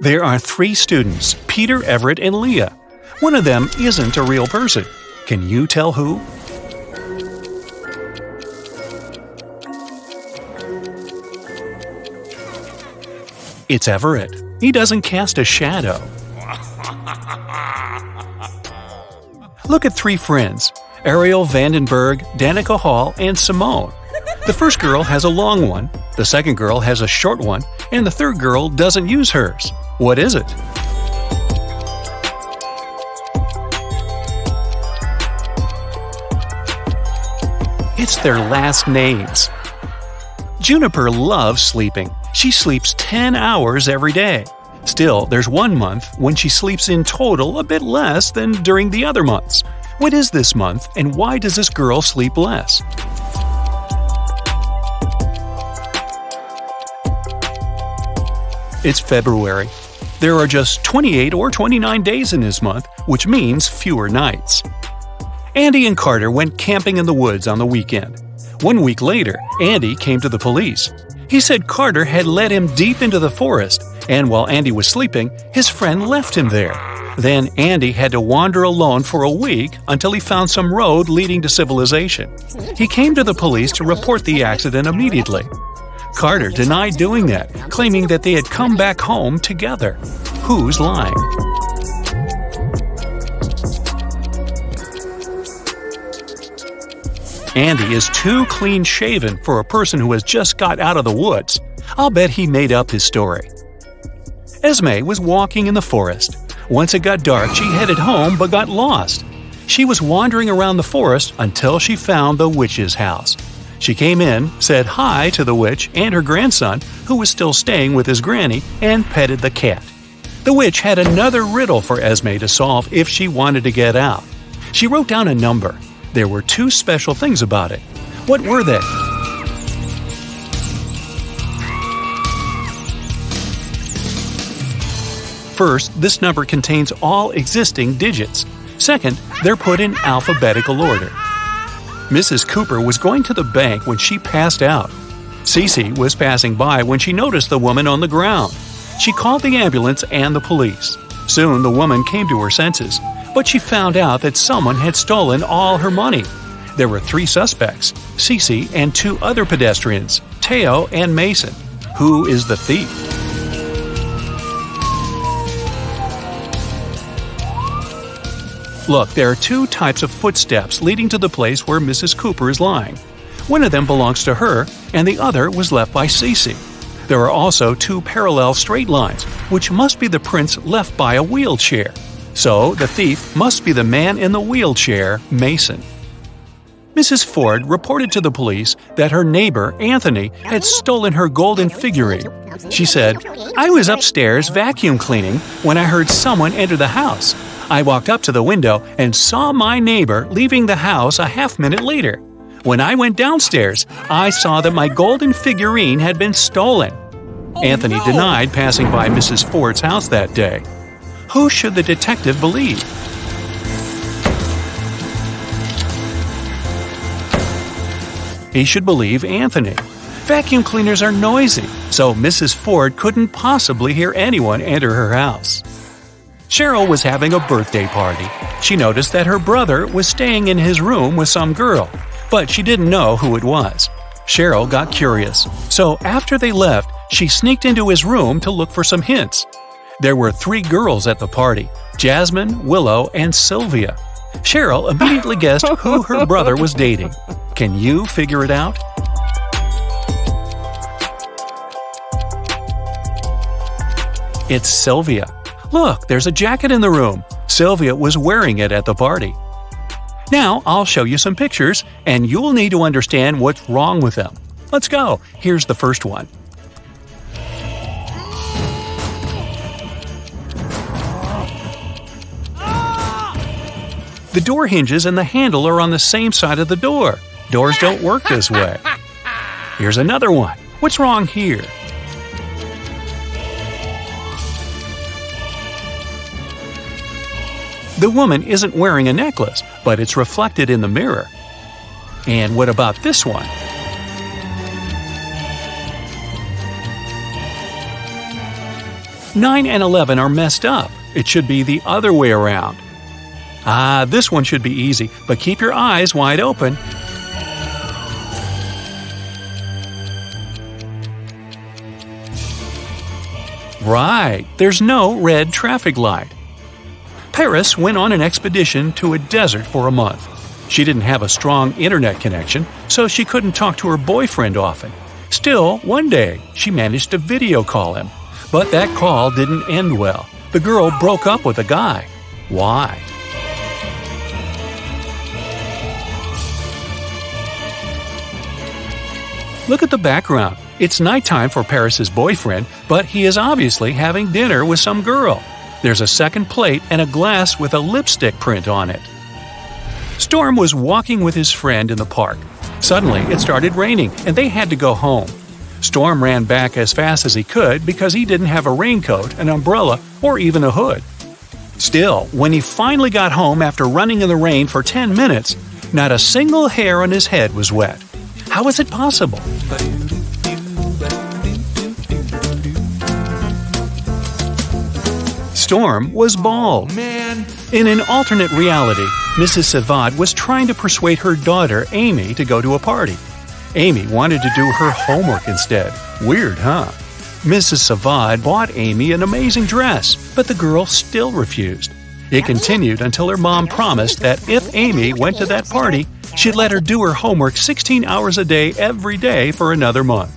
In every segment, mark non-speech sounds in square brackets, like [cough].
There are three students Peter, Everett, and Leah. One of them isn't a real person. Can you tell who? It's Everett. He doesn't cast a shadow. Look at three friends Ariel Vandenberg, Danica Hall, and Simone. The first girl has a long one, the second girl has a short one, and the third girl doesn't use hers. What is it? It's their last names. Juniper loves sleeping. She sleeps 10 hours every day. Still, there's one month when she sleeps in total a bit less than during the other months. What is this month, and why does this girl sleep less? It's February. There are just 28 or 29 days in this month, which means fewer nights. Andy and Carter went camping in the woods on the weekend. One week later, Andy came to the police. He said Carter had led him deep into the forest, and while Andy was sleeping, his friend left him there. Then Andy had to wander alone for a week until he found some road leading to civilization. He came to the police to report the accident immediately. Carter denied doing that, claiming that they had come back home together. Who's lying? Andy is too clean shaven for a person who has just got out of the woods. I'll bet he made up his story. Esme was walking in the forest. Once it got dark, she headed home but got lost. She was wandering around the forest until she found the witch's house. She came in, said hi to the witch and her grandson, who was still staying with his granny, and petted the cat. The witch had another riddle for Esme to solve if she wanted to get out. She wrote down a number there were two special things about it. What were they? First, this number contains all existing digits. Second, they're put in alphabetical order. Mrs. Cooper was going to the bank when she passed out. Cece was passing by when she noticed the woman on the ground. She called the ambulance and the police. Soon the woman came to her senses but she found out that someone had stolen all her money. There were three suspects Cece and two other pedestrians, Teo and Mason. Who is the thief? Look, there are two types of footsteps leading to the place where Mrs. Cooper is lying. One of them belongs to her, and the other was left by Cece. There are also two parallel straight lines, which must be the prints left by a wheelchair. So the thief must be the man in the wheelchair, Mason. Mrs. Ford reported to the police that her neighbor, Anthony, had stolen her golden figurine. She said, I was upstairs vacuum cleaning when I heard someone enter the house. I walked up to the window and saw my neighbor leaving the house a half minute later. When I went downstairs, I saw that my golden figurine had been stolen. Oh, Anthony denied passing by Mrs. Ford's house that day. Who should the detective believe? He should believe Anthony. Vacuum cleaners are noisy, so Mrs. Ford couldn't possibly hear anyone enter her house. Cheryl was having a birthday party. She noticed that her brother was staying in his room with some girl, but she didn't know who it was. Cheryl got curious, so after they left, she sneaked into his room to look for some hints. There were three girls at the party Jasmine, Willow, and Sylvia. Cheryl immediately guessed who her [laughs] brother was dating. Can you figure it out? It's Sylvia. Look, there's a jacket in the room. Sylvia was wearing it at the party. Now I'll show you some pictures, and you'll need to understand what's wrong with them. Let's go. Here's the first one. The door hinges and the handle are on the same side of the door. Doors don't work this way. [laughs] Here's another one. What's wrong here? The woman isn't wearing a necklace, but it's reflected in the mirror. And what about this one? 9 and 11 are messed up. It should be the other way around. Ah, this one should be easy, but keep your eyes wide open. Right, there's no red traffic light. Paris went on an expedition to a desert for a month. She didn't have a strong internet connection, so she couldn't talk to her boyfriend often. Still, one day, she managed to video call him. But that call didn't end well. The girl broke up with the guy. Why? Look at the background. It's nighttime for Paris's boyfriend, but he is obviously having dinner with some girl. There's a second plate and a glass with a lipstick print on it. Storm was walking with his friend in the park. Suddenly, it started raining and they had to go home. Storm ran back as fast as he could because he didn't have a raincoat, an umbrella, or even a hood. Still, when he finally got home after running in the rain for 10 minutes, not a single hair on his head was wet. How is it possible? Storm was bald. Oh, man, In an alternate reality, Mrs. Savad was trying to persuade her daughter Amy to go to a party. Amy wanted to do her homework instead. Weird, huh? Mrs. Savad bought Amy an amazing dress, but the girl still refused. It continued until her mom promised that if Amy went to that party, she'd let her do her homework 16 hours a day every day for another month.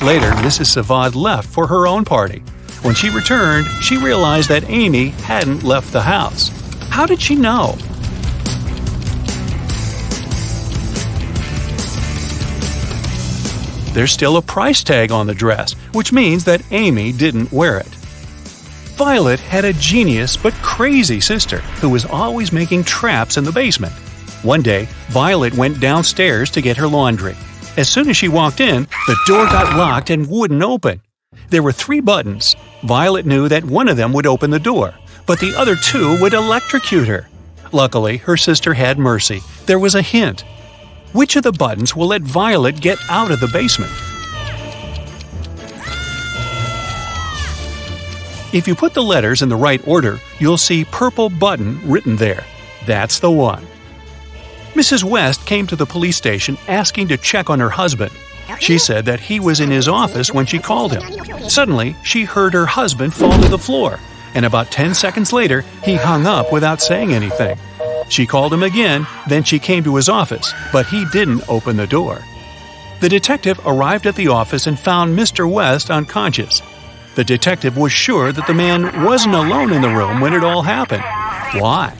Later, Mrs. Savad left for her own party. When she returned, she realized that Amy hadn't left the house. How did she know? There's still a price tag on the dress, which means that Amy didn't wear it. Violet had a genius but crazy sister who was always making traps in the basement. One day, Violet went downstairs to get her laundry. As soon as she walked in, the door got locked and wouldn't open. There were three buttons. Violet knew that one of them would open the door, but the other two would electrocute her. Luckily, her sister had mercy. There was a hint. Which of the buttons will let Violet get out of the basement? If you put the letters in the right order, you'll see purple button written there. That's the one. Mrs. West came to the police station asking to check on her husband. She said that he was in his office when she called him. Suddenly, she heard her husband fall to the floor, and about 10 seconds later, he hung up without saying anything. She called him again, then she came to his office, but he didn't open the door. The detective arrived at the office and found Mr. West unconscious. The detective was sure that the man wasn't alone in the room when it all happened. Why?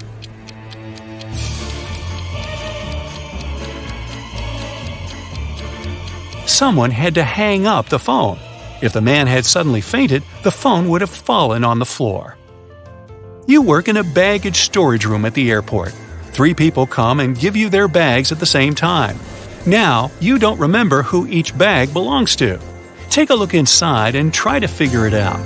Someone had to hang up the phone. If the man had suddenly fainted, the phone would have fallen on the floor. You work in a baggage storage room at the airport. Three people come and give you their bags at the same time. Now, you don't remember who each bag belongs to. Take a look inside and try to figure it out.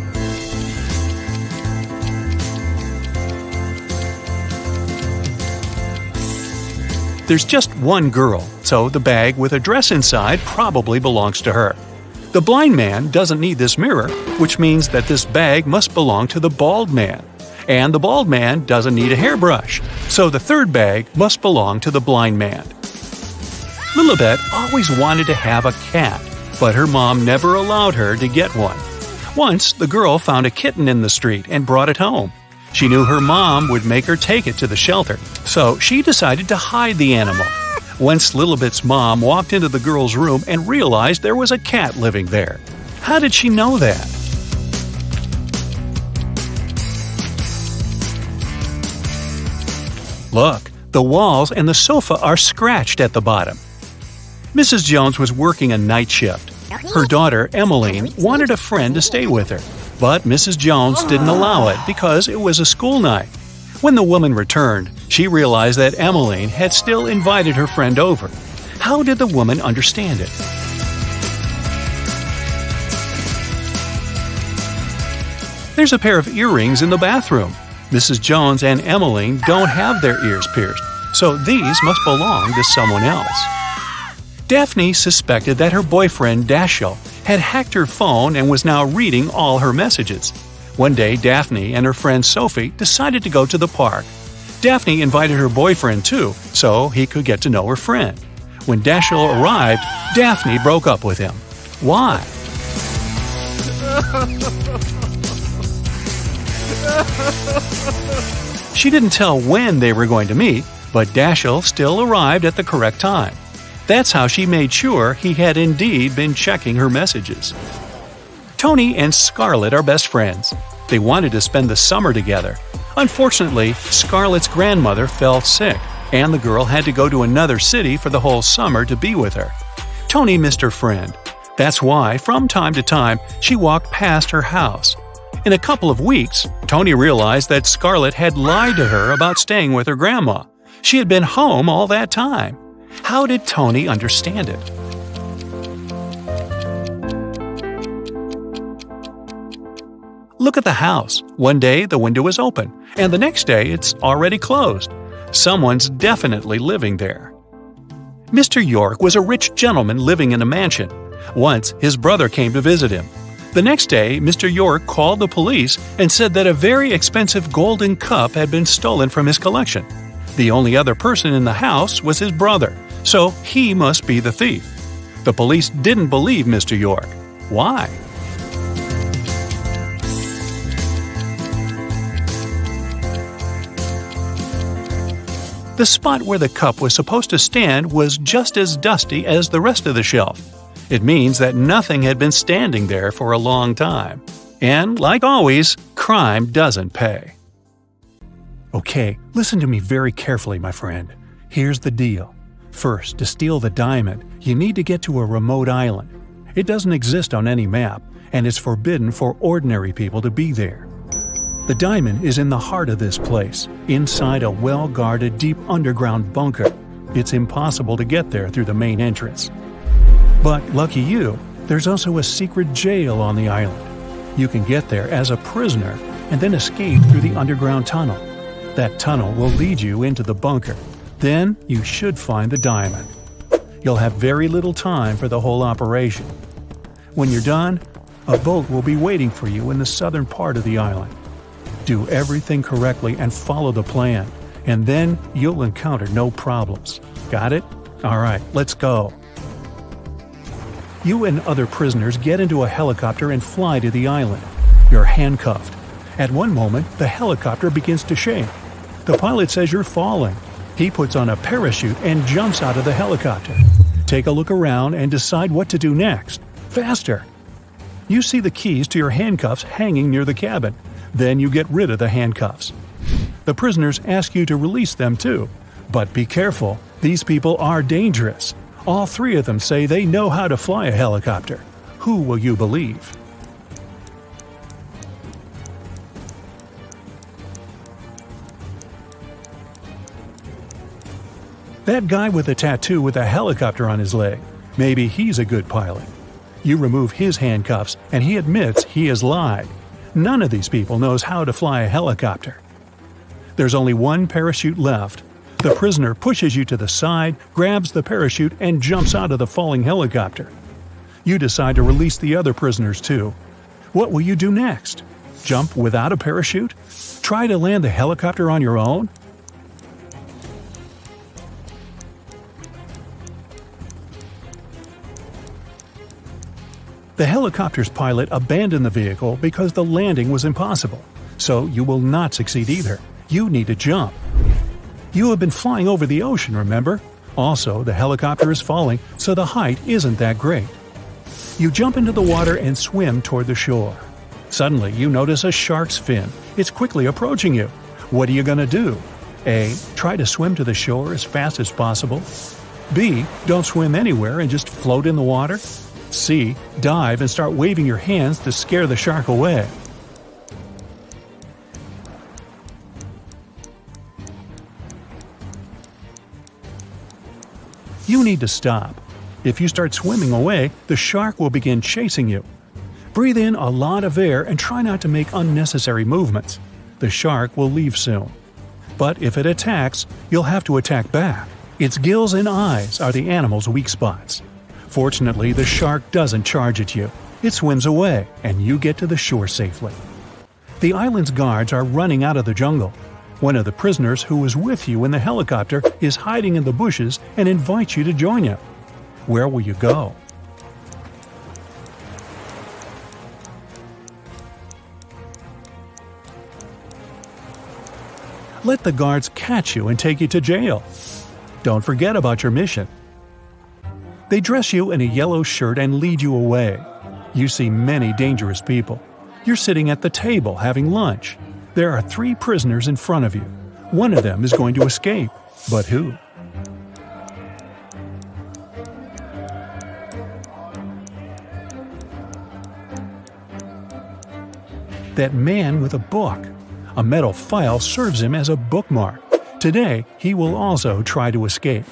There's just one girl, so the bag with a dress inside probably belongs to her. The blind man doesn't need this mirror, which means that this bag must belong to the bald man. And the bald man doesn't need a hairbrush, so the third bag must belong to the blind man. Lilibet always wanted to have a cat, but her mom never allowed her to get one. Once, the girl found a kitten in the street and brought it home. She knew her mom would make her take it to the shelter, so she decided to hide the animal. Once Lilibet's mom walked into the girl's room and realized there was a cat living there. How did she know that? Look, the walls and the sofa are scratched at the bottom. Mrs. Jones was working a night shift. Her daughter, Emmeline, wanted a friend to stay with her, but Mrs. Jones didn't allow it because it was a school night. When the woman returned, she realized that Emmeline had still invited her friend over. How did the woman understand it? There's a pair of earrings in the bathroom. Mrs. Jones and Emmeline don't have their ears pierced, so these must belong to someone else. Daphne suspected that her boyfriend Dashiell had hacked her phone and was now reading all her messages. One day, Daphne and her friend Sophie decided to go to the park. Daphne invited her boyfriend too, so he could get to know her friend. When Dashiell arrived, Daphne broke up with him. Why? She didn't tell when they were going to meet, but Dashiell still arrived at the correct time. That's how she made sure he had indeed been checking her messages. Tony and Scarlett are best friends. They wanted to spend the summer together. Unfortunately, Scarlett's grandmother fell sick, and the girl had to go to another city for the whole summer to be with her. Tony missed her friend. That's why, from time to time, she walked past her house. In a couple of weeks, Tony realized that Scarlett had lied to her about staying with her grandma. She had been home all that time. How did Tony understand it? Look at the house. One day the window is open, and the next day it's already closed. Someone's definitely living there. Mr. York was a rich gentleman living in a mansion. Once his brother came to visit him. The next day, Mr. York called the police and said that a very expensive golden cup had been stolen from his collection. The only other person in the house was his brother, so he must be the thief. The police didn't believe Mr. York. Why? The spot where the cup was supposed to stand was just as dusty as the rest of the shelf. It means that nothing had been standing there for a long time. And, like always, crime doesn't pay. Okay, listen to me very carefully, my friend. Here's the deal. First, to steal the diamond, you need to get to a remote island. It doesn't exist on any map, and it's forbidden for ordinary people to be there. The diamond is in the heart of this place, inside a well guarded deep underground bunker. It's impossible to get there through the main entrance. But lucky you, there's also a secret jail on the island. You can get there as a prisoner and then escape through the underground tunnel. That tunnel will lead you into the bunker. Then you should find the diamond. You'll have very little time for the whole operation. When you're done, a boat will be waiting for you in the southern part of the island. Do everything correctly and follow the plan, and then you'll encounter no problems. Got it? Alright, let's go. You and other prisoners get into a helicopter and fly to the island. You're handcuffed. At one moment, the helicopter begins to shake. The pilot says you're falling. He puts on a parachute and jumps out of the helicopter. Take a look around and decide what to do next. Faster! You see the keys to your handcuffs hanging near the cabin. Then you get rid of the handcuffs. The prisoners ask you to release them too. But be careful, these people are dangerous. All three of them say they know how to fly a helicopter. Who will you believe? That guy with a tattoo with a helicopter on his leg. Maybe he's a good pilot. You remove his handcuffs and he admits he has lied. None of these people knows how to fly a helicopter. There's only one parachute left, the prisoner pushes you to the side, grabs the parachute, and jumps out of the falling helicopter. You decide to release the other prisoners too. What will you do next? Jump without a parachute? Try to land the helicopter on your own? The helicopter's pilot abandoned the vehicle because the landing was impossible. So you will not succeed either. You need to jump. You have been flying over the ocean, remember? Also, the helicopter is falling, so the height isn't that great. You jump into the water and swim toward the shore. Suddenly, you notice a shark's fin. It's quickly approaching you. What are you going to do? A. Try to swim to the shore as fast as possible. B. Don't swim anywhere and just float in the water. C. Dive and start waving your hands to scare the shark away. You need to stop. If you start swimming away, the shark will begin chasing you. Breathe in a lot of air and try not to make unnecessary movements. The shark will leave soon. But if it attacks, you'll have to attack back. Its gills and eyes are the animal's weak spots. Fortunately, the shark doesn't charge at you. It swims away, and you get to the shore safely. The island's guards are running out of the jungle. One of the prisoners who was with you in the helicopter is hiding in the bushes and invites you to join him. Where will you go? Let the guards catch you and take you to jail. Don't forget about your mission. They dress you in a yellow shirt and lead you away. You see many dangerous people. You're sitting at the table having lunch. There are three prisoners in front of you. One of them is going to escape. But who? That man with a book. A metal file serves him as a bookmark. Today, he will also try to escape.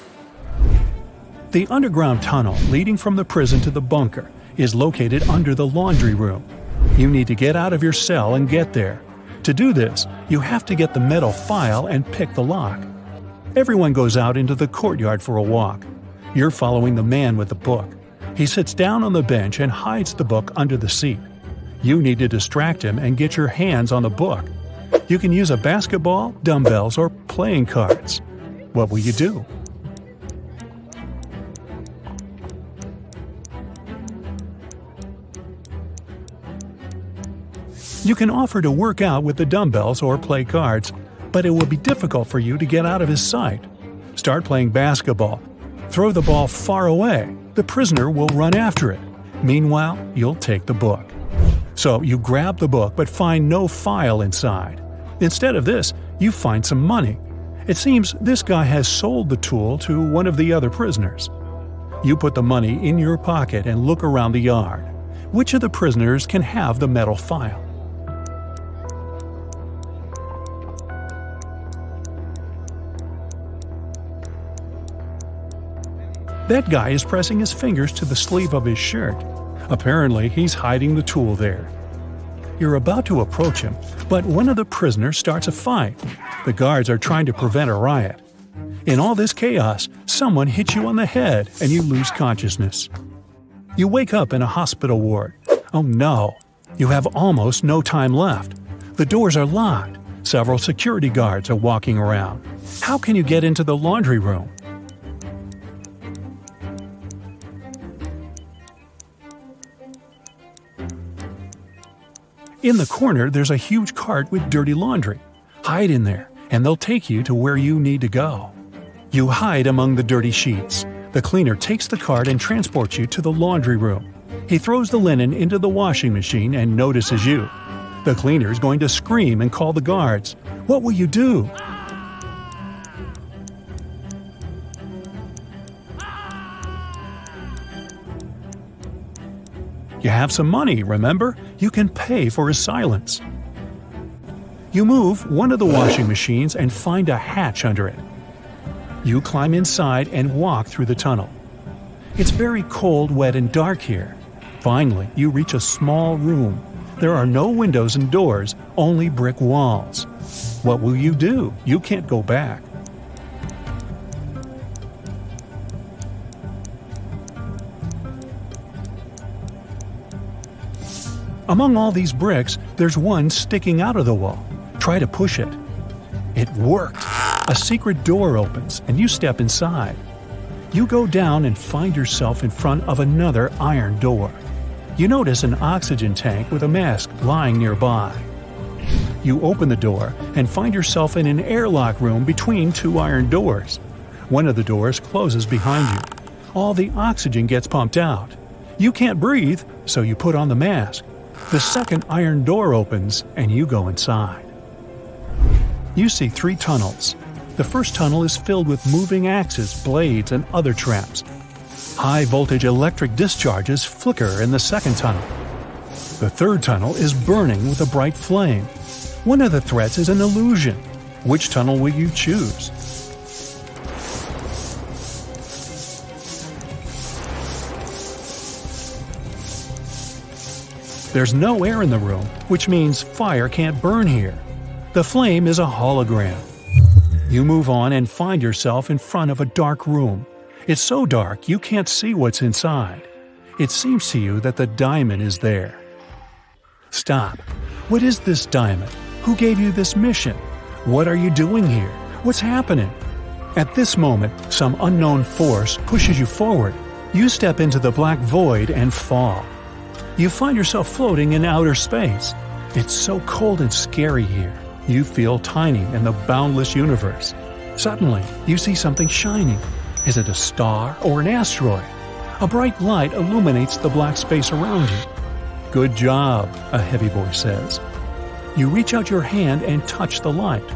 The underground tunnel leading from the prison to the bunker is located under the laundry room. You need to get out of your cell and get there. To do this, you have to get the metal file and pick the lock. Everyone goes out into the courtyard for a walk. You're following the man with the book. He sits down on the bench and hides the book under the seat. You need to distract him and get your hands on the book. You can use a basketball, dumbbells, or playing cards. What will you do? You can offer to work out with the dumbbells or play cards, but it will be difficult for you to get out of his sight. Start playing basketball. Throw the ball far away. The prisoner will run after it. Meanwhile, you'll take the book. So you grab the book but find no file inside. Instead of this, you find some money. It seems this guy has sold the tool to one of the other prisoners. You put the money in your pocket and look around the yard. Which of the prisoners can have the metal file? That guy is pressing his fingers to the sleeve of his shirt. Apparently, he's hiding the tool there. You're about to approach him, but one of the prisoners starts a fight. The guards are trying to prevent a riot. In all this chaos, someone hits you on the head and you lose consciousness. You wake up in a hospital ward. Oh no! You have almost no time left. The doors are locked. Several security guards are walking around. How can you get into the laundry room? In the corner, there's a huge cart with dirty laundry. Hide in there, and they'll take you to where you need to go. You hide among the dirty sheets. The cleaner takes the cart and transports you to the laundry room. He throws the linen into the washing machine and notices you. The cleaner is going to scream and call the guards. What will you do? You have some money, remember? You can pay for his silence. You move one of the washing machines and find a hatch under it. You climb inside and walk through the tunnel. It's very cold, wet, and dark here. Finally, you reach a small room. There are no windows and doors, only brick walls. What will you do? You can't go back. Among all these bricks, there's one sticking out of the wall. Try to push it. It worked. A secret door opens, and you step inside. You go down and find yourself in front of another iron door. You notice an oxygen tank with a mask lying nearby. You open the door and find yourself in an airlock room between two iron doors. One of the doors closes behind you. All the oxygen gets pumped out. You can't breathe, so you put on the mask. The second iron door opens and you go inside. You see three tunnels. The first tunnel is filled with moving axes, blades, and other traps. High voltage electric discharges flicker in the second tunnel. The third tunnel is burning with a bright flame. One of the threats is an illusion. Which tunnel will you choose? There's no air in the room, which means fire can't burn here. The flame is a hologram. You move on and find yourself in front of a dark room. It's so dark you can't see what's inside. It seems to you that the diamond is there. Stop. What is this diamond? Who gave you this mission? What are you doing here? What's happening? At this moment, some unknown force pushes you forward. You step into the black void and fall. You find yourself floating in outer space. It's so cold and scary here. You feel tiny in the boundless universe. Suddenly, you see something shining. Is it a star or an asteroid? A bright light illuminates the black space around you. Good job, a heavy voice says. You reach out your hand and touch the light.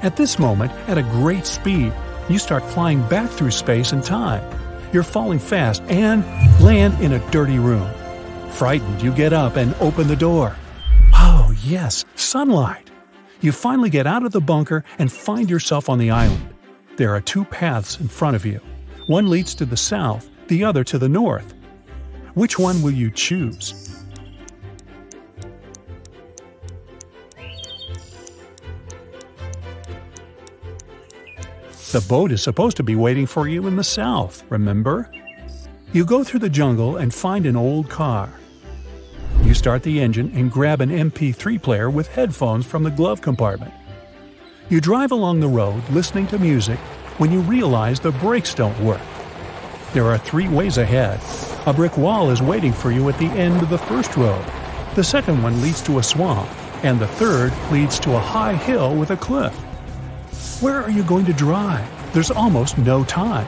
At this moment, at a great speed, you start flying back through space and time. You're falling fast and land in a dirty room. Frightened, you get up and open the door. Oh, yes, sunlight. You finally get out of the bunker and find yourself on the island. There are two paths in front of you. One leads to the south, the other to the north. Which one will you choose? The boat is supposed to be waiting for you in the south, remember? You go through the jungle and find an old car. You start the engine and grab an MP3 player with headphones from the glove compartment. You drive along the road listening to music when you realize the brakes don't work. There are three ways ahead. A brick wall is waiting for you at the end of the first road. The second one leads to a swamp, and the third leads to a high hill with a cliff. Where are you going to drive? There's almost no time.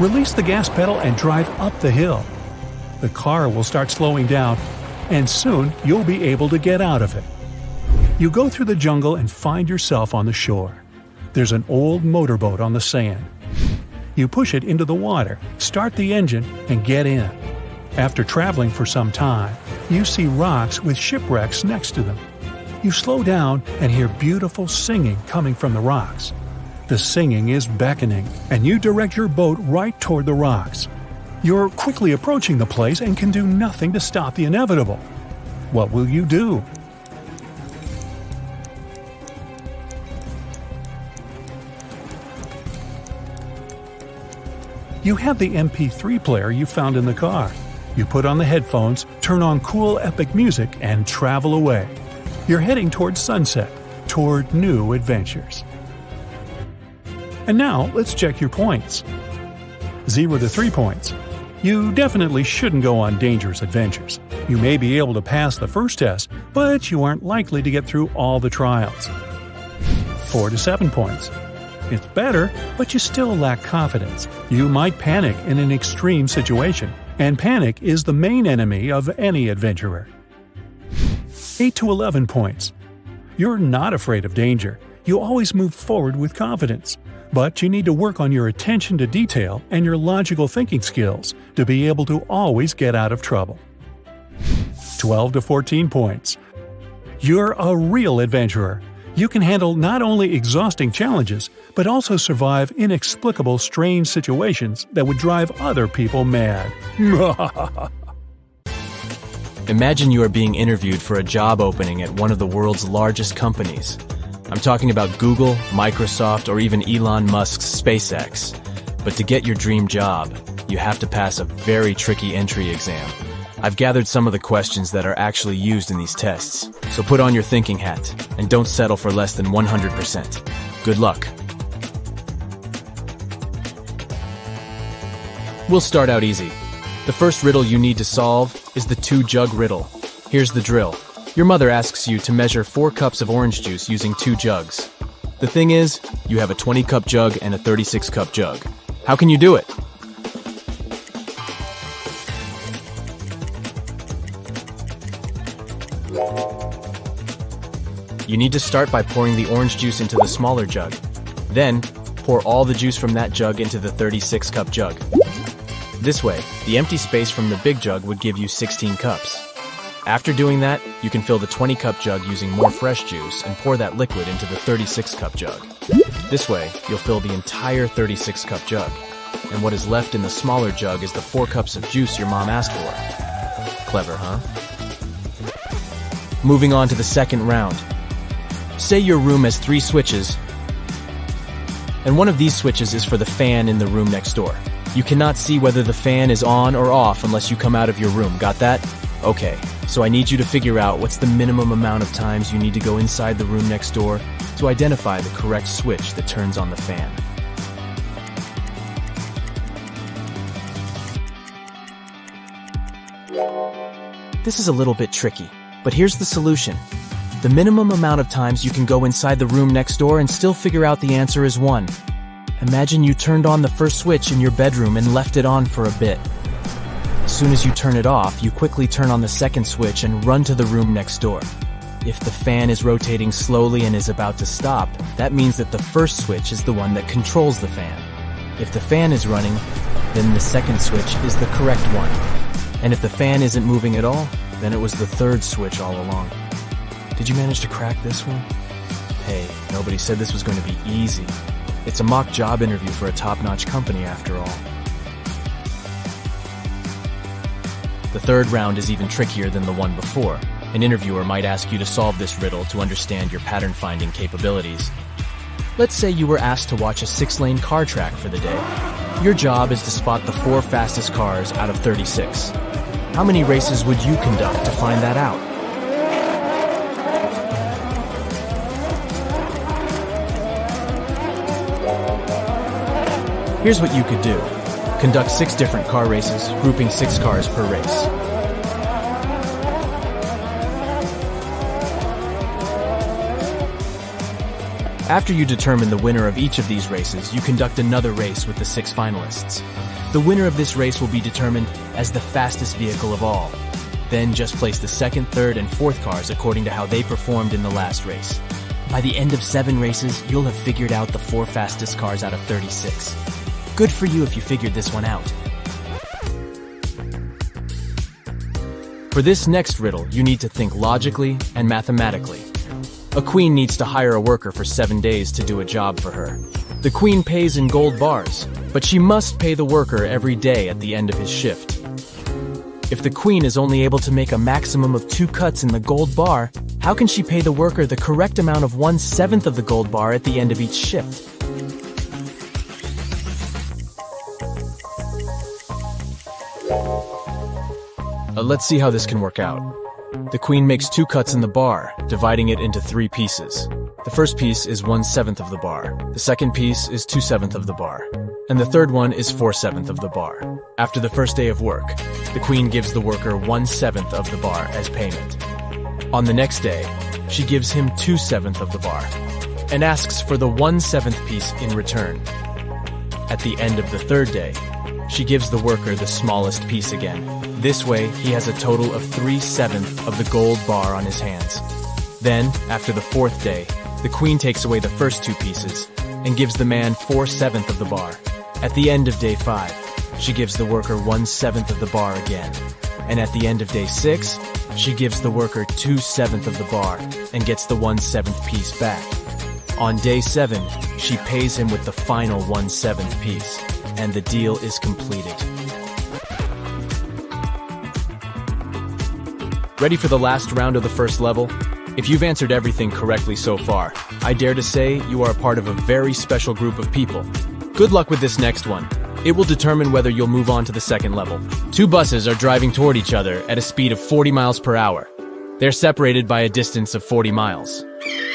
Release the gas pedal and drive up the hill. The car will start slowing down, and soon you'll be able to get out of it. You go through the jungle and find yourself on the shore. There's an old motorboat on the sand. You push it into the water, start the engine, and get in. After traveling for some time, you see rocks with shipwrecks next to them. You slow down and hear beautiful singing coming from the rocks. The singing is beckoning, and you direct your boat right toward the rocks. You're quickly approaching the place and can do nothing to stop the inevitable. What will you do? You have the MP3 player you found in the car. You put on the headphones, turn on cool epic music, and travel away. You're heading toward sunset, toward new adventures. And now, let's check your points. 0 to 3 points. You definitely shouldn't go on dangerous adventures. You may be able to pass the first test, but you aren't likely to get through all the trials. 4 to 7 points. It's better, but you still lack confidence. You might panic in an extreme situation and panic is the main enemy of any adventurer. 8 to 11 points. You're not afraid of danger. You always move forward with confidence. But you need to work on your attention to detail and your logical thinking skills to be able to always get out of trouble. 12 to 14 points. You're a real adventurer you can handle not only exhausting challenges, but also survive inexplicable strange situations that would drive other people mad. [laughs] Imagine you are being interviewed for a job opening at one of the world's largest companies. I'm talking about Google, Microsoft, or even Elon Musk's SpaceX. But to get your dream job, you have to pass a very tricky entry exam. I've gathered some of the questions that are actually used in these tests, so put on your thinking hat and don't settle for less than 100%. Good luck. We'll start out easy. The first riddle you need to solve is the two-jug riddle. Here's the drill. Your mother asks you to measure 4 cups of orange juice using two jugs. The thing is, you have a 20-cup jug and a 36-cup jug. How can you do it? You need to start by pouring the orange juice into the smaller jug. Then, pour all the juice from that jug into the 36 cup jug. This way, the empty space from the big jug would give you 16 cups. After doing that, you can fill the 20 cup jug using more fresh juice and pour that liquid into the 36 cup jug. This way, you'll fill the entire 36 cup jug. And what is left in the smaller jug is the 4 cups of juice your mom asked for. Clever, huh? Moving on to the second round. Say your room has three switches. And one of these switches is for the fan in the room next door. You cannot see whether the fan is on or off unless you come out of your room. Got that? Okay, so I need you to figure out what's the minimum amount of times you need to go inside the room next door to identify the correct switch that turns on the fan. This is a little bit tricky, but here's the solution. The minimum amount of times you can go inside the room next door and still figure out the answer is 1. Imagine you turned on the first switch in your bedroom and left it on for a bit. As soon as you turn it off, you quickly turn on the second switch and run to the room next door. If the fan is rotating slowly and is about to stop, that means that the first switch is the one that controls the fan. If the fan is running, then the second switch is the correct one. And if the fan isn't moving at all, then it was the third switch all along. Did you manage to crack this one? Hey, nobody said this was going to be easy. It's a mock job interview for a top-notch company after all. The third round is even trickier than the one before. An interviewer might ask you to solve this riddle to understand your pattern finding capabilities. Let's say you were asked to watch a six lane car track for the day. Your job is to spot the four fastest cars out of 36. How many races would you conduct to find that out? Here's what you could do. Conduct six different car races, grouping six cars per race. After you determine the winner of each of these races, you conduct another race with the six finalists. The winner of this race will be determined as the fastest vehicle of all. Then just place the second, third, and fourth cars according to how they performed in the last race. By the end of seven races, you'll have figured out the four fastest cars out of 36. Good for you if you figured this one out. For this next riddle, you need to think logically and mathematically. A queen needs to hire a worker for seven days to do a job for her. The queen pays in gold bars, but she must pay the worker every day at the end of his shift. If the queen is only able to make a maximum of two cuts in the gold bar, how can she pay the worker the correct amount of one seventh of the gold bar at the end of each shift? Uh, let's see how this can work out. The queen makes two cuts in the bar, dividing it into three pieces. The first piece is one seventh of the bar. The second piece is two seventh of the bar. And the third one is four seventh of the bar. After the first day of work, the queen gives the worker one seventh of the bar as payment. On the next day, she gives him two seventh of the bar and asks for the one seventh piece in return. At the end of the third day, she gives the worker the smallest piece again. This way, he has a total of 3 sevenths of the gold bar on his hands. Then, after the fourth day, the queen takes away the first two pieces and gives the man 4 sevenths of the bar. At the end of day 5, she gives the worker 1 seventh of the bar again. And at the end of day 6, she gives the worker 2 sevenths of the bar and gets the 1 seventh piece back. On day 7, she pays him with the final 1 seventh piece, and the deal is completed. Ready for the last round of the first level? If you've answered everything correctly so far, I dare to say you are a part of a very special group of people. Good luck with this next one. It will determine whether you'll move on to the second level. Two buses are driving toward each other at a speed of 40 miles per hour. They're separated by a distance of 40 miles.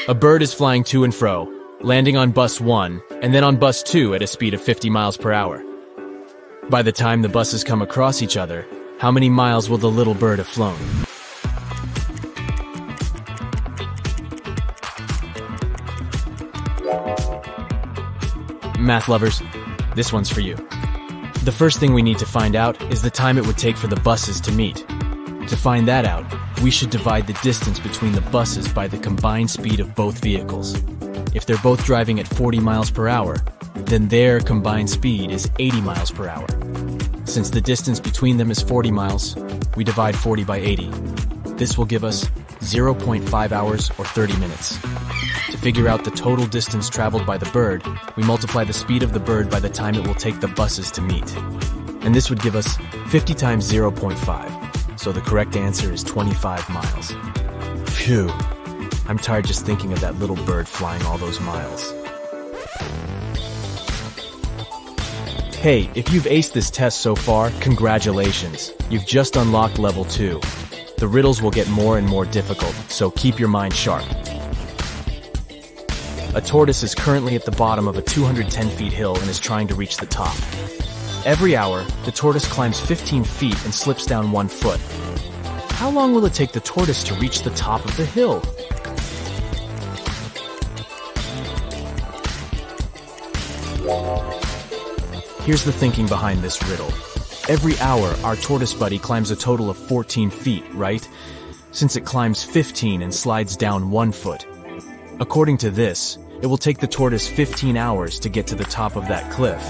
A bird is flying to and fro, landing on bus 1 and then on bus 2 at a speed of 50 miles per hour. By the time the buses come across each other, how many miles will the little bird have flown? Math lovers, this one's for you. The first thing we need to find out is the time it would take for the buses to meet. To find that out, we should divide the distance between the buses by the combined speed of both vehicles. If they're both driving at 40 miles per hour, then their combined speed is 80 miles per hour. Since the distance between them is 40 miles, we divide 40 by 80. This will give us 0.5 hours or 30 minutes. To figure out the total distance traveled by the bird, we multiply the speed of the bird by the time it will take the buses to meet. And this would give us 50 times 0.5, so the correct answer is 25 miles. Phew, I'm tired just thinking of that little bird flying all those miles. Hey, if you've aced this test so far, congratulations. You've just unlocked level 2. The riddles will get more and more difficult, so keep your mind sharp. A tortoise is currently at the bottom of a 210 feet hill and is trying to reach the top. Every hour, the tortoise climbs 15 feet and slips down one foot. How long will it take the tortoise to reach the top of the hill? Here's the thinking behind this riddle. Every hour, our tortoise buddy climbs a total of 14 feet, right? Since it climbs 15 and slides down one foot. According to this, it will take the tortoise 15 hours to get to the top of that cliff,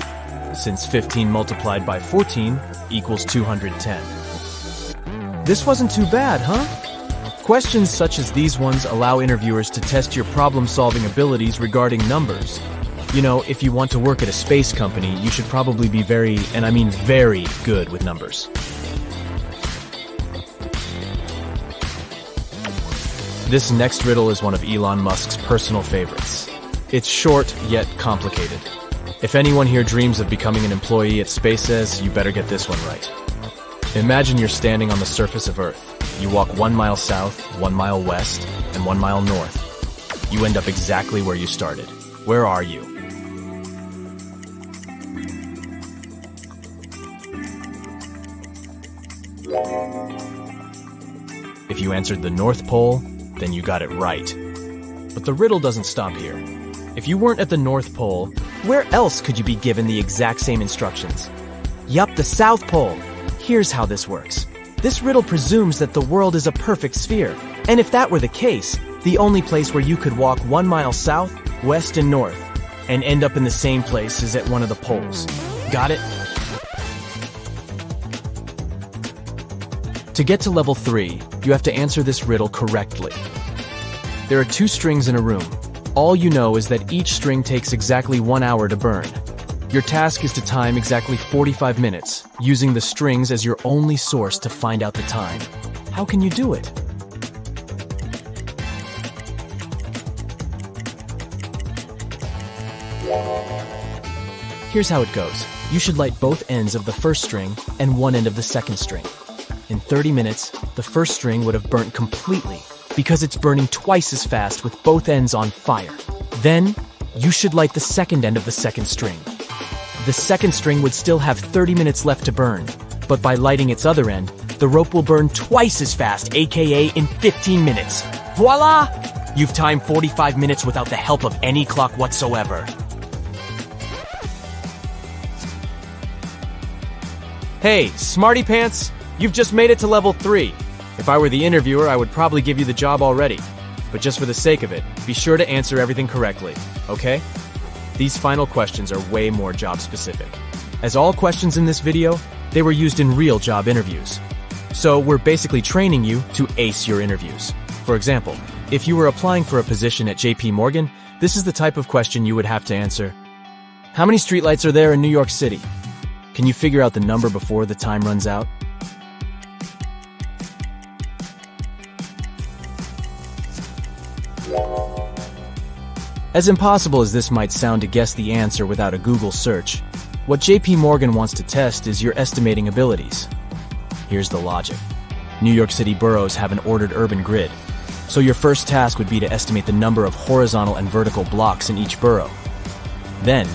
since 15 multiplied by 14 equals 210. This wasn't too bad, huh? Questions such as these ones allow interviewers to test your problem-solving abilities regarding numbers, you know, if you want to work at a space company, you should probably be very, and I mean very, good with numbers. This next riddle is one of Elon Musk's personal favorites. It's short, yet complicated. If anyone here dreams of becoming an employee at SpaceX, you better get this one right. Imagine you're standing on the surface of Earth. You walk one mile south, one mile west, and one mile north. You end up exactly where you started. Where are you? You answered the North Pole, then you got it right. But the riddle doesn't stop here. If you weren't at the North Pole, where else could you be given the exact same instructions? Yup, the South Pole. Here's how this works. This riddle presumes that the world is a perfect sphere. And if that were the case, the only place where you could walk one mile south, west, and north, and end up in the same place is at one of the poles. Got it? To get to level 3, you have to answer this riddle correctly. There are two strings in a room. All you know is that each string takes exactly one hour to burn. Your task is to time exactly 45 minutes, using the strings as your only source to find out the time. How can you do it? Here's how it goes. You should light both ends of the first string and one end of the second string. In 30 minutes, the first string would have burnt completely because it's burning twice as fast with both ends on fire. Then, you should light the second end of the second string. The second string would still have 30 minutes left to burn, but by lighting its other end, the rope will burn twice as fast, aka in 15 minutes. Voila! You've timed 45 minutes without the help of any clock whatsoever. Hey, Smarty Pants! You've just made it to level 3. If I were the interviewer, I would probably give you the job already. But just for the sake of it, be sure to answer everything correctly, okay? These final questions are way more job specific. As all questions in this video, they were used in real job interviews. So we're basically training you to ace your interviews. For example, if you were applying for a position at JP Morgan, this is the type of question you would have to answer. How many streetlights are there in New York City? Can you figure out the number before the time runs out? As impossible as this might sound to guess the answer without a Google search, what JP Morgan wants to test is your estimating abilities. Here's the logic. New York City boroughs have an ordered urban grid, so your first task would be to estimate the number of horizontal and vertical blocks in each borough. Then,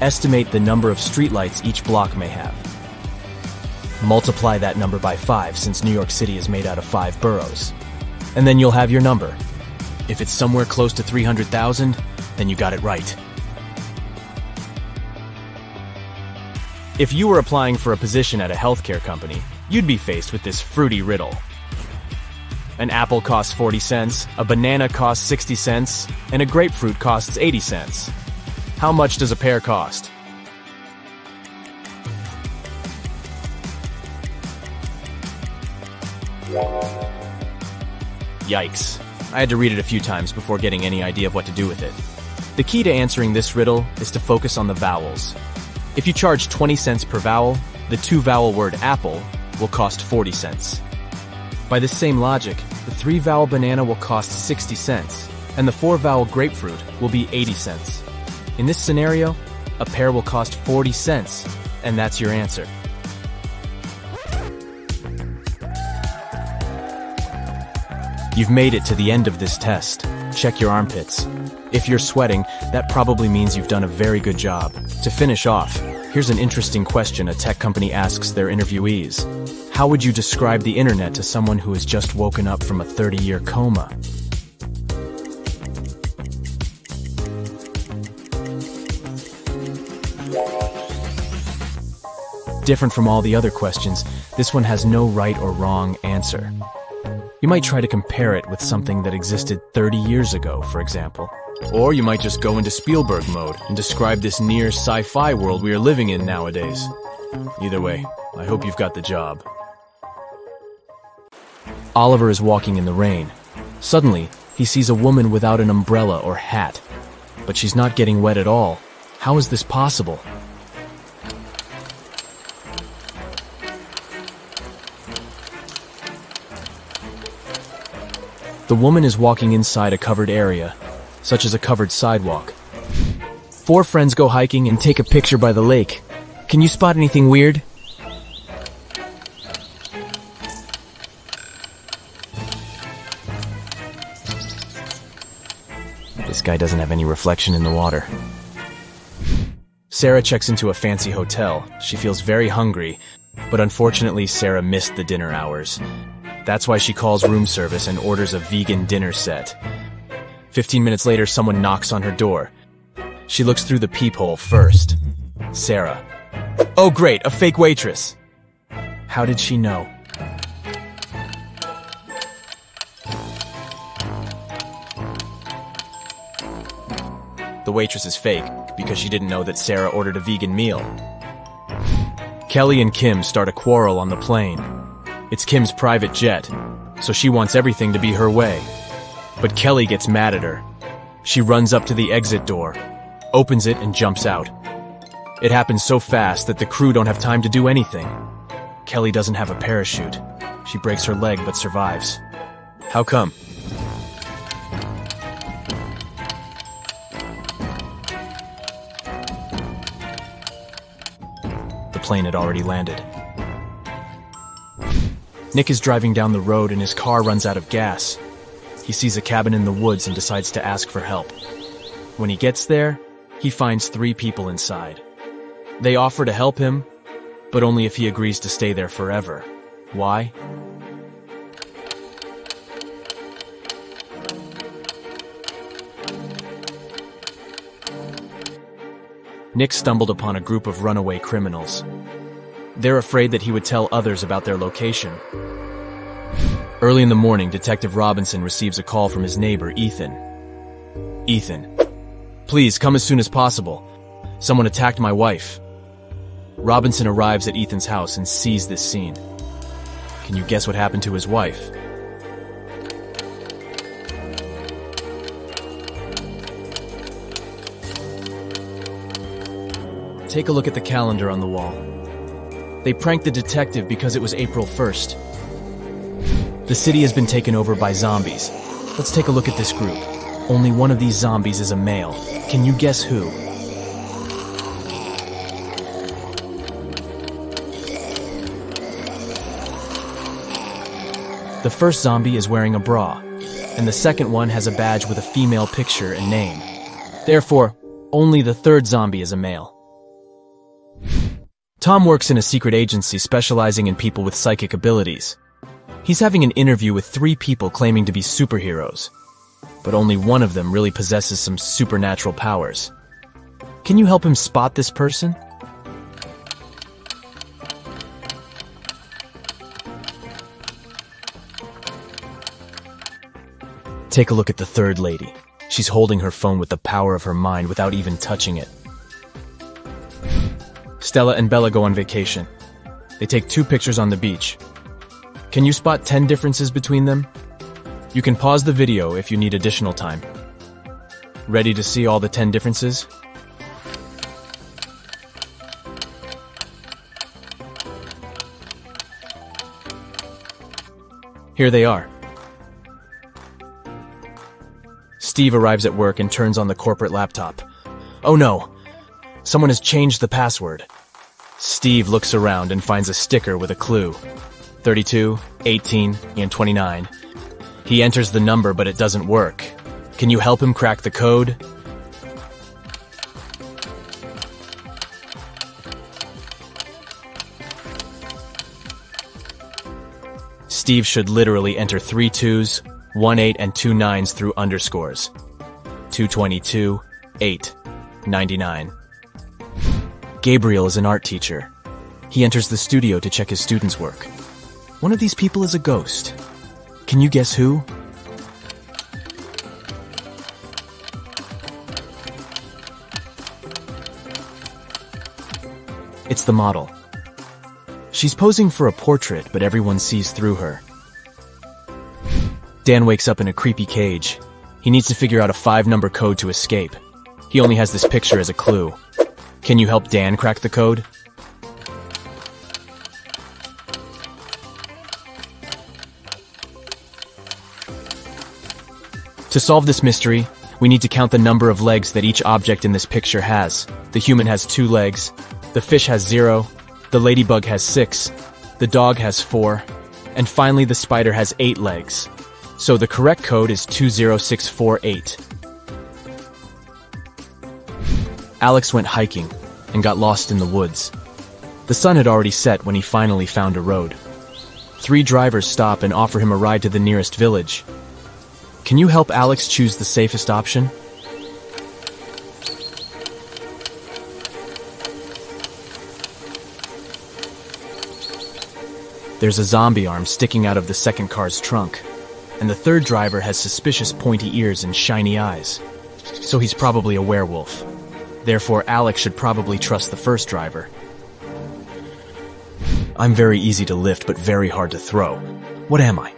estimate the number of streetlights each block may have. Multiply that number by 5 since New York City is made out of 5 boroughs. And then you'll have your number. If it's somewhere close to 300,000, then you got it right. If you were applying for a position at a healthcare company, you'd be faced with this fruity riddle. An apple costs 40 cents, a banana costs 60 cents, and a grapefruit costs 80 cents. How much does a pear cost? Yikes. I had to read it a few times before getting any idea of what to do with it. The key to answering this riddle is to focus on the vowels. If you charge 20 cents per vowel, the two-vowel word apple will cost 40 cents. By the same logic, the three-vowel banana will cost 60 cents, and the four-vowel grapefruit will be 80 cents. In this scenario, a pear will cost 40 cents, And that's your answer. You've made it to the end of this test. Check your armpits. If you're sweating, that probably means you've done a very good job. To finish off, here's an interesting question a tech company asks their interviewees. How would you describe the internet to someone who has just woken up from a 30-year coma? Different from all the other questions, this one has no right or wrong answer. You might try to compare it with something that existed 30 years ago, for example. Or you might just go into Spielberg mode and describe this near sci-fi world we are living in nowadays. Either way, I hope you've got the job. Oliver is walking in the rain. Suddenly, he sees a woman without an umbrella or hat. But she's not getting wet at all. How is this possible? The woman is walking inside a covered area, such as a covered sidewalk. Four friends go hiking and take a picture by the lake. Can you spot anything weird? This guy doesn't have any reflection in the water. Sarah checks into a fancy hotel. She feels very hungry, but unfortunately, Sarah missed the dinner hours. That's why she calls room service and orders a vegan dinner set. Fifteen minutes later, someone knocks on her door. She looks through the peephole first. Sarah. Oh great, a fake waitress. How did she know? The waitress is fake because she didn't know that Sarah ordered a vegan meal. Kelly and Kim start a quarrel on the plane. It's Kim's private jet, so she wants everything to be her way. But Kelly gets mad at her. She runs up to the exit door, opens it, and jumps out. It happens so fast that the crew don't have time to do anything. Kelly doesn't have a parachute. She breaks her leg but survives. How come? The plane had already landed. Nick is driving down the road and his car runs out of gas. He sees a cabin in the woods and decides to ask for help. When he gets there, he finds three people inside. They offer to help him, but only if he agrees to stay there forever. Why? Nick stumbled upon a group of runaway criminals. They're afraid that he would tell others about their location. Early in the morning, Detective Robinson receives a call from his neighbor, Ethan. Ethan, please come as soon as possible. Someone attacked my wife. Robinson arrives at Ethan's house and sees this scene. Can you guess what happened to his wife? Take a look at the calendar on the wall. They pranked the detective because it was April 1st. The city has been taken over by zombies. Let's take a look at this group. Only one of these zombies is a male. Can you guess who? The first zombie is wearing a bra, and the second one has a badge with a female picture and name. Therefore, only the third zombie is a male. Tom works in a secret agency specializing in people with psychic abilities. He's having an interview with three people claiming to be superheroes, but only one of them really possesses some supernatural powers. Can you help him spot this person? Take a look at the third lady. She's holding her phone with the power of her mind without even touching it. Stella and Bella go on vacation. They take two pictures on the beach. Can you spot 10 differences between them? You can pause the video if you need additional time. Ready to see all the 10 differences? Here they are. Steve arrives at work and turns on the corporate laptop. Oh no! Someone has changed the password. Steve looks around and finds a sticker with a clue 32, 18, and 29. He enters the number, but it doesn't work. Can you help him crack the code? Steve should literally enter three twos, one eight, and two nines through underscores. 222, 8, 99. Gabriel is an art teacher. He enters the studio to check his students' work. One of these people is a ghost. Can you guess who? It's the model. She's posing for a portrait, but everyone sees through her. Dan wakes up in a creepy cage. He needs to figure out a five number code to escape. He only has this picture as a clue. Can you help Dan crack the code? To solve this mystery, we need to count the number of legs that each object in this picture has. The human has two legs, the fish has zero, the ladybug has six, the dog has four, and finally the spider has eight legs. So the correct code is 20648. Alex went hiking and got lost in the woods. The sun had already set when he finally found a road. Three drivers stop and offer him a ride to the nearest village. Can you help Alex choose the safest option? There's a zombie arm sticking out of the second car's trunk, and the third driver has suspicious pointy ears and shiny eyes. So he's probably a werewolf. Therefore, Alex should probably trust the first driver. I'm very easy to lift, but very hard to throw. What am I?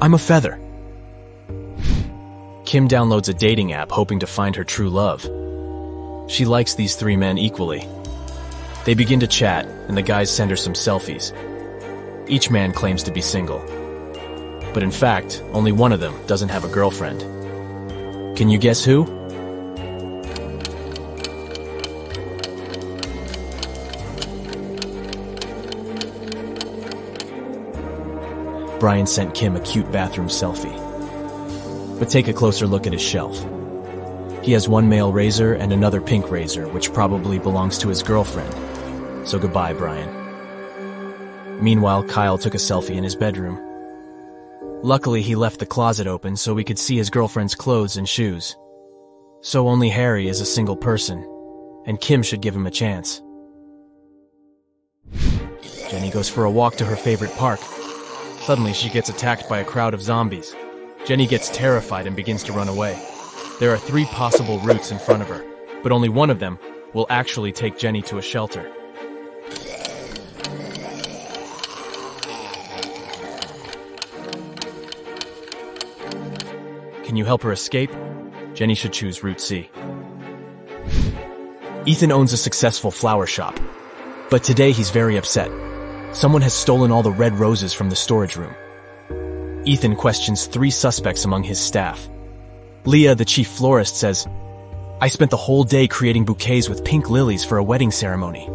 I'm a feather. Kim downloads a dating app hoping to find her true love. She likes these three men equally. They begin to chat, and the guys send her some selfies. Each man claims to be single. But in fact, only one of them doesn't have a girlfriend. Can you guess who? Brian sent Kim a cute bathroom selfie. But take a closer look at his shelf. He has one male razor and another pink razor, which probably belongs to his girlfriend. So goodbye, Brian. Meanwhile, Kyle took a selfie in his bedroom. Luckily, he left the closet open so we could see his girlfriend's clothes and shoes. So only Harry is a single person, and Kim should give him a chance. Jenny goes for a walk to her favorite park. Suddenly, she gets attacked by a crowd of zombies. Jenny gets terrified and begins to run away. There are three possible routes in front of her, but only one of them will actually take Jenny to a shelter. Can you help her escape? Jenny should choose Route C. Ethan owns a successful flower shop, but today he's very upset. Someone has stolen all the red roses from the storage room. Ethan questions three suspects among his staff. Leah, the chief florist, says, I spent the whole day creating bouquets with pink lilies for a wedding ceremony.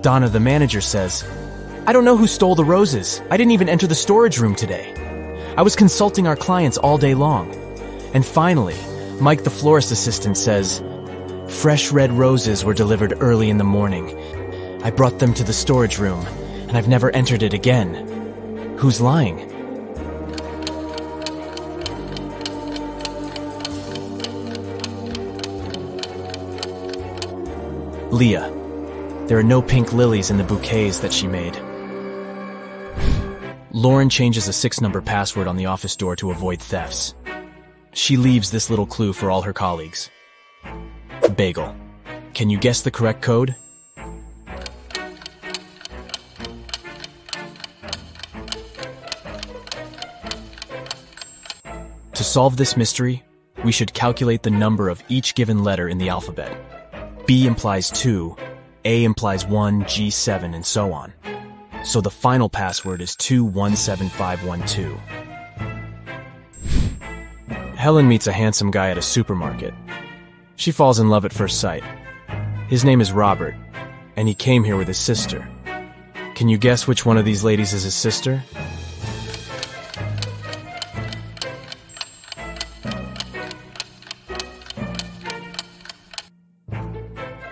Donna, the manager, says, I don't know who stole the roses. I didn't even enter the storage room today. I was consulting our clients all day long. And finally, Mike, the florist assistant, says, Fresh red roses were delivered early in the morning. I brought them to the storage room, and I've never entered it again. Who's lying? Leah. There are no pink lilies in the bouquets that she made. Lauren changes a six number password on the office door to avoid thefts. She leaves this little clue for all her colleagues. Bagel. Can you guess the correct code? To solve this mystery, we should calculate the number of each given letter in the alphabet. B implies 2, A implies 1, G7, and so on. So the final password is 217512. Helen meets a handsome guy at a supermarket. She falls in love at first sight. His name is Robert, and he came here with his sister. Can you guess which one of these ladies is his sister?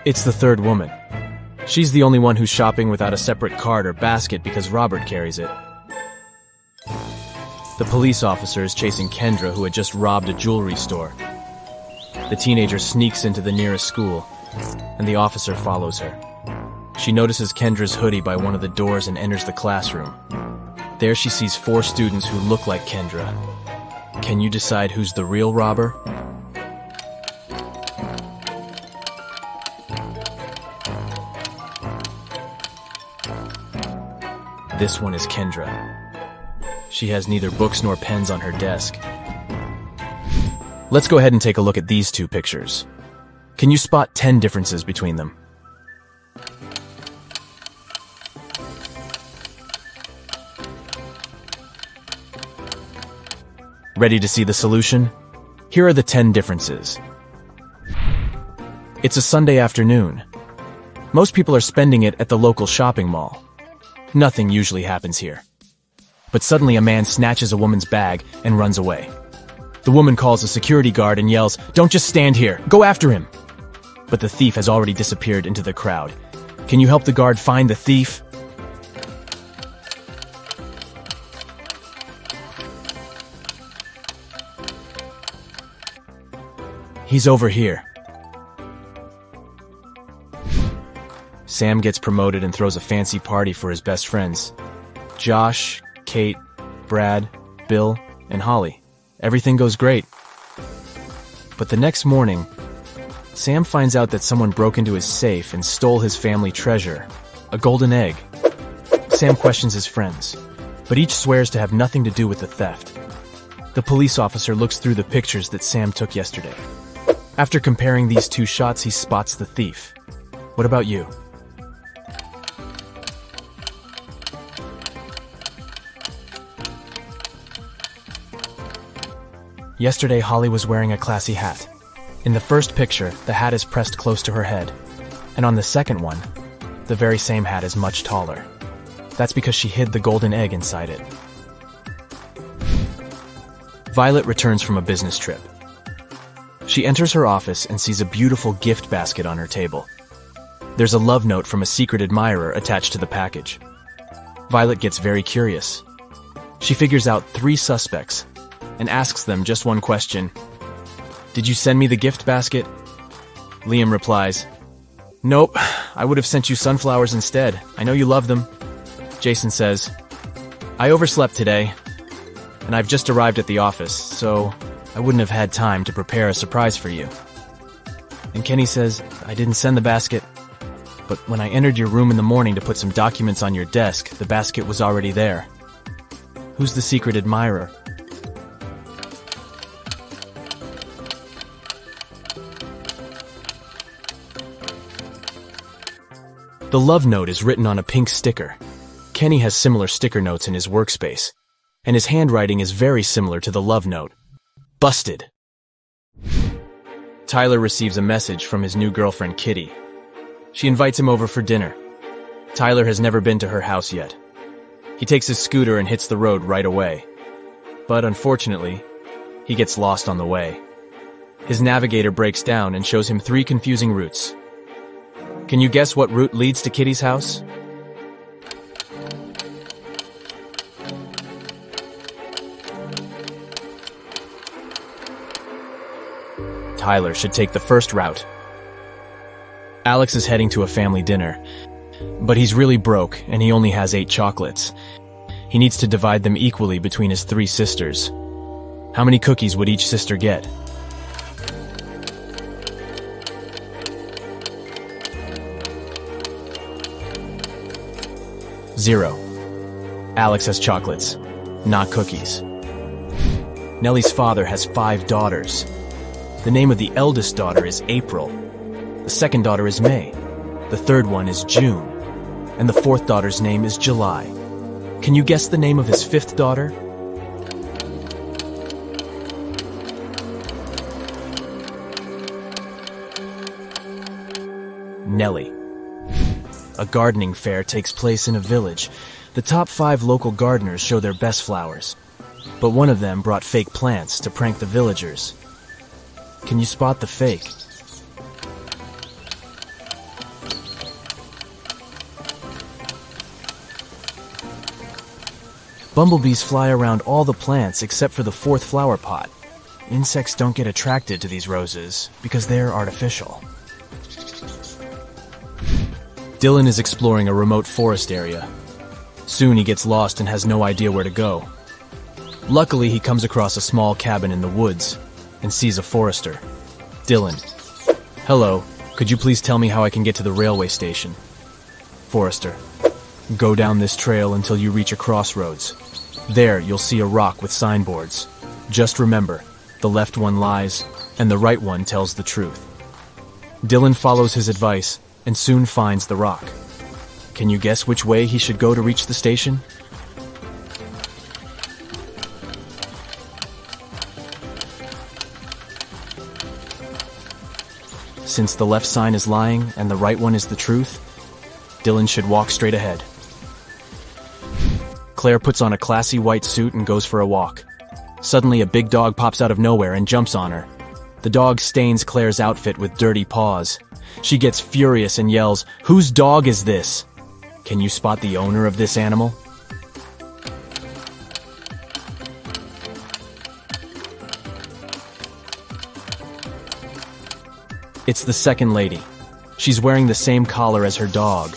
It's the third woman. She's the only one who's shopping without a separate cart or basket because Robert carries it. The police officer is chasing Kendra, who had just robbed a jewelry store. The teenager sneaks into the nearest school, and the officer follows her. She notices Kendra's hoodie by one of the doors and enters the classroom. There she sees four students who look like Kendra. Can you decide who's the real robber? This one is Kendra. She has neither books nor pens on her desk. Let's go ahead and take a look at these two pictures. Can you spot 10 differences between them? Ready to see the solution? Here are the 10 differences. It's a Sunday afternoon. Most people are spending it at the local shopping mall. Nothing usually happens here. But suddenly a man snatches a woman's bag and runs away. The woman calls a security guard and yells, Don't just stand here, go after him! But the thief has already disappeared into the crowd. Can you help the guard find the thief? He's over here. Sam gets promoted and throws a fancy party for his best friends. Josh, Kate, Brad, Bill, and Holly. Everything goes great. But the next morning, Sam finds out that someone broke into his safe and stole his family treasure, a golden egg. Sam questions his friends, but each swears to have nothing to do with the theft. The police officer looks through the pictures that Sam took yesterday. After comparing these two shots, he spots the thief. What about you? Yesterday, Holly was wearing a classy hat. In the first picture, the hat is pressed close to her head. And on the second one, the very same hat is much taller. That's because she hid the golden egg inside it. Violet returns from a business trip. She enters her office and sees a beautiful gift basket on her table. There's a love note from a secret admirer attached to the package. Violet gets very curious. She figures out three suspects and asks them just one question. Did you send me the gift basket? Liam replies, Nope, I would have sent you sunflowers instead. I know you love them. Jason says, I overslept today, and I've just arrived at the office, so I wouldn't have had time to prepare a surprise for you. And Kenny says, I didn't send the basket, but when I entered your room in the morning to put some documents on your desk, the basket was already there. Who's the secret admirer? The love note is written on a pink sticker. Kenny has similar sticker notes in his workspace, and his handwriting is very similar to the love note. Busted. Tyler receives a message from his new girlfriend, Kitty. She invites him over for dinner. Tyler has never been to her house yet. He takes his scooter and hits the road right away. But unfortunately, he gets lost on the way. His navigator breaks down and shows him three confusing routes. Can you guess what route leads to Kitty's house? Tyler should take the first route. Alex is heading to a family dinner, but he's really broke and he only has eight chocolates. He needs to divide them equally between his three sisters. How many cookies would each sister get? Zero. Alex has chocolates, not cookies. Nellie's father has five daughters. The name of the eldest daughter is April. The second daughter is May. The third one is June. And the fourth daughter's name is July. Can you guess the name of his fifth daughter? Nellie. A gardening fair takes place in a village. The top five local gardeners show their best flowers. But one of them brought fake plants to prank the villagers. Can you spot the fake? Bumblebees fly around all the plants except for the fourth flower pot. Insects don't get attracted to these roses because they're artificial. Dylan is exploring a remote forest area. Soon he gets lost and has no idea where to go. Luckily, he comes across a small cabin in the woods and sees a forester. Dylan. Hello, could you please tell me how I can get to the railway station? Forester. Go down this trail until you reach a crossroads. There, you'll see a rock with signboards. Just remember, the left one lies, and the right one tells the truth. Dylan follows his advice and soon finds the rock. Can you guess which way he should go to reach the station? Since the left sign is lying and the right one is the truth, Dylan should walk straight ahead. Claire puts on a classy white suit and goes for a walk. Suddenly, a big dog pops out of nowhere and jumps on her. The dog stains Claire's outfit with dirty paws. She gets furious and yells, Whose dog is this? Can you spot the owner of this animal? It's the second lady. She's wearing the same collar as her dog,